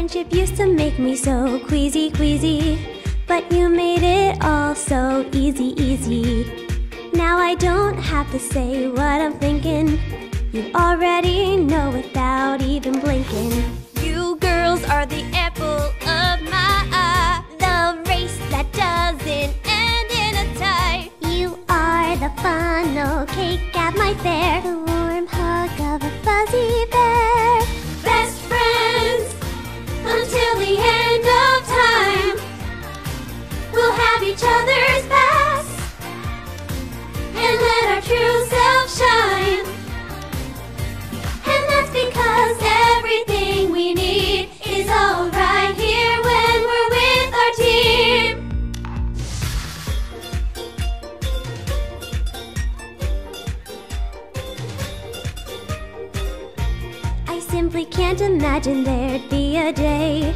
friendship used to make me so queasy, queasy. But you made it all so easy, easy. Now I don't have to say what I'm thinking. You already know without even blinking. You girls are the apple of my eye. The race that doesn't end in a tie. You are the funnel cake at my fair. The warm hug of a fuzzy bear. Simply can't imagine there'd be a day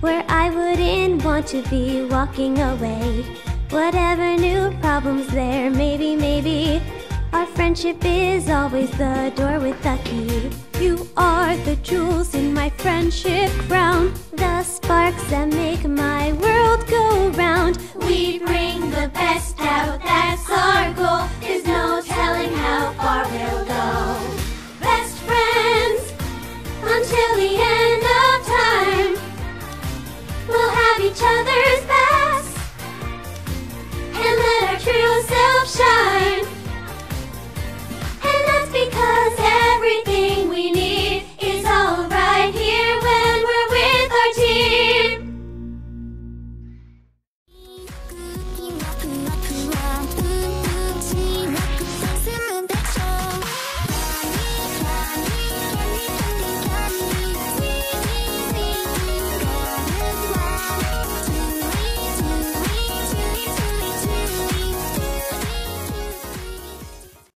where I wouldn't want to be walking away. Whatever new problems there may be, maybe our friendship is always the door with the key. You are the jewels in my friendship crown, the sparks that make my world go round. We bring the best out that's